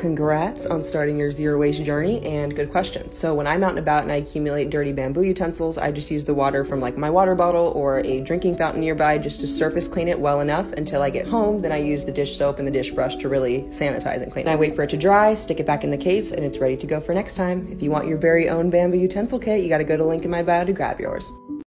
Congrats on starting your zero waste journey and good question. So, when I'm out and about and I accumulate dirty bamboo utensils, I just use the water from like my water bottle or a drinking fountain nearby just to surface clean it well enough until I get home. Then I use the dish soap and the dish brush to really sanitize and clean. And I wait for it to dry, stick it back in the case, and it's ready to go for next time. If you want your very own bamboo utensil kit, you gotta go to link in my bio to grab yours.